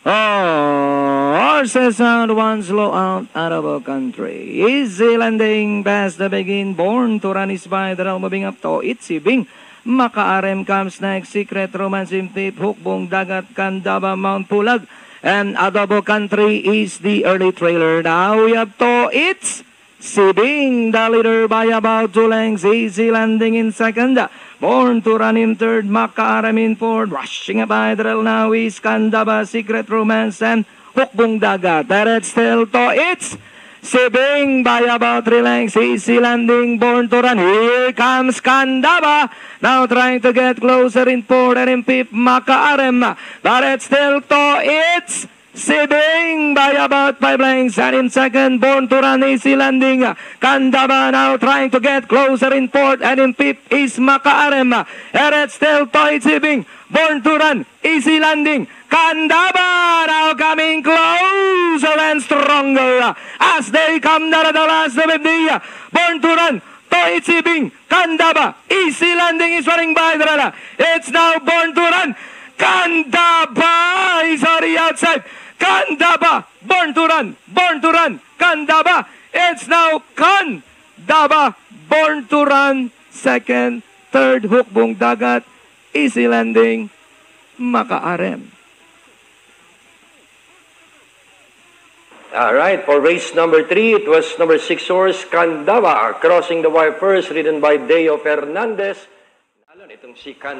Oh, horses out, one slow out, out of a country. Easy landing past the begin. Born to run is by the realm moving up to Itzy Bing. Maka-RM comes next. Secret Romance in Tip. Hukbong Dagat Candaba Mount Pulag. And Adobo Country is the early trailer. Now we have to It's Sibing, the leader by about two lengths. Easy landing in second. Born to run in third. Maka-RM in fourth. Rushing by rail now is Candaba, Secret Romance, and Hukbong Dagat. That still to It's Sibing by about three lengths. Easy landing, born to run. Here comes Candaba. Now trying to get closer in fourth and in fifth. Maka-RM. But it's still to It's Sibing by about five lengths and in second, born to run easy landing. Candaba now trying to get closer in fourth and in fifth is. And it's still Toy Sibing, born to run easy landing. Candaba now coming closer and stronger as they come down at the last of the day. born to run. Toy Sibing, Candaba, easy landing is running by the. It's now born to run. Candaba is on the outside. Candaba, born to run, born to run. Candaba, it's now Candaba, born to run. Second, third, Hukbong Dagat, easy landing, Maka-RM. All right, for race number three, it was number six horse, Candaba, crossing the wire first, ridden by Deo Fernandez. Lalo, itong si Candaba.